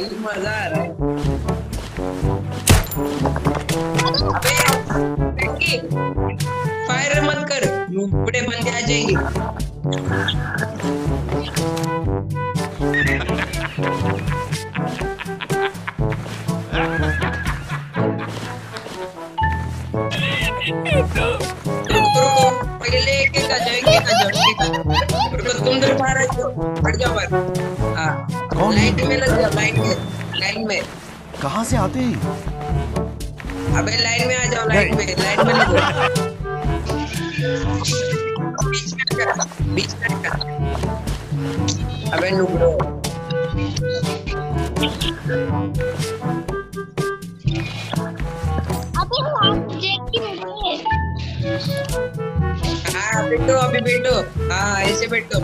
भाई, मज़ा आ रहा है। अबे फायर मत कर। बड़े बंदे आ जाएँगे। आ जाओ एक एक रुको तुम दोनों बाहर आ जाओ। जाओ बाहर। हाँ। कौन लाइन में लग जाओ लाइन में लाइन में। कहाँ से आते हैं? अबे लाइन में आ जाओ लाइन में लाइन में लग। बीच में आकर बीच में आकर अबे नुकरो अबे लास्ट जेक की नहीं है। हाँ बैठो अभी बैठो। हाँ ऐसे बैठो।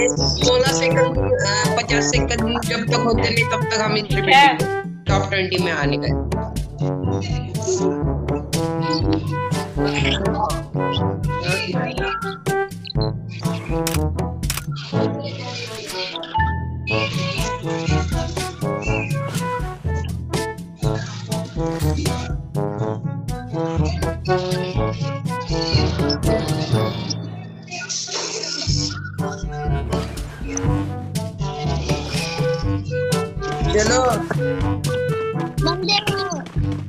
सोलह सेकंड पचास सेकंड जब तक होते नहीं तब तक हम टॉप ट्वेंटी में आने गए Iya, dulu. Bang.